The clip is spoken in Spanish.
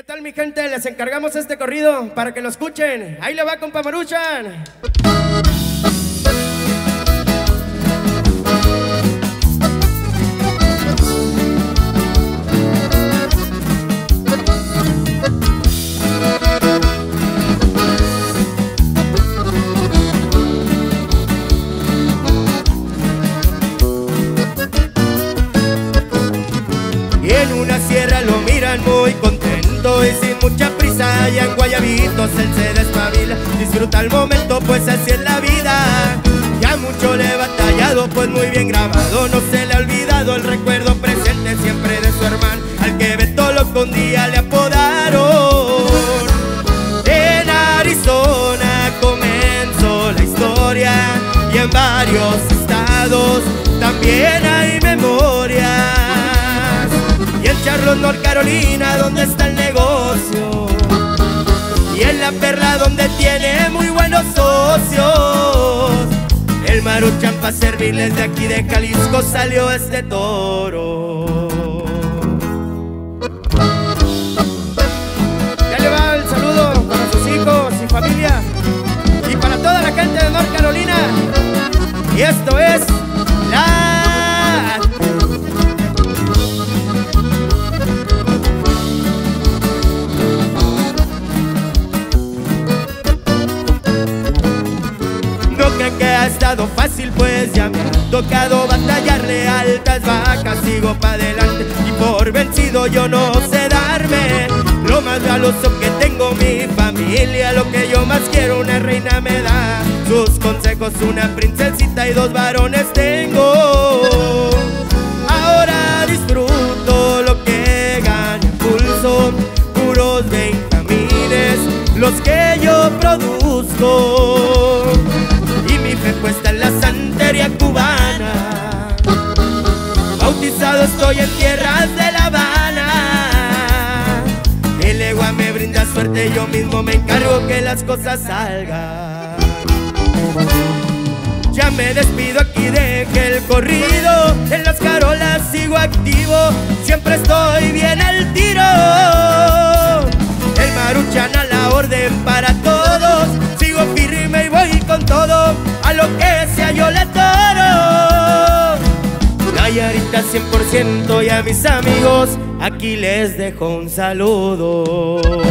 ¿Qué tal mi gente? Les encargamos este corrido para que lo escuchen. Ahí le va compa Maruchan. Guayabitos él se despabila Disfruta el momento pues así es la vida. Ya mucho le he batallado pues muy bien grabado. No se le ha olvidado el recuerdo presente siempre de su hermano Al que Beto lo un día le apodaron. En Arizona comenzó la historia Y en varios estados también hay memorias. Y en Charlotte, North Carolina, donde está el negocio. Perla, donde tiene muy buenos socios. El Maruchan para servirles de aquí de Jalisco salió este toro. Ya le va el saludo para sus hijos y familia. Y para toda la gente de North Carolina. Y esto es que ha estado fácil, pues ya me ha tocado batallarle altas vacas, sigo pa' adelante y por vencido yo no sé darme. Lo más valioso que tengo mi familia, lo que yo más quiero una reina me da. Sus consejos, una princesita y dos varones tengo. Ahora disfruto lo que gana pulso, puros benjamines, los que yo produzco en tierras de La Habana. El egua me brinda suerte, yo mismo me encargo que las cosas salgan. Ya me despido aquí, deje el corrido. En las carolas sigo activo, siempre estoy bien al tiro. El maruchan a la orden para todos. Sigo firme y voy con todo, a lo que Nayarita 100% y a mis amigos, aquí les dejo un saludo.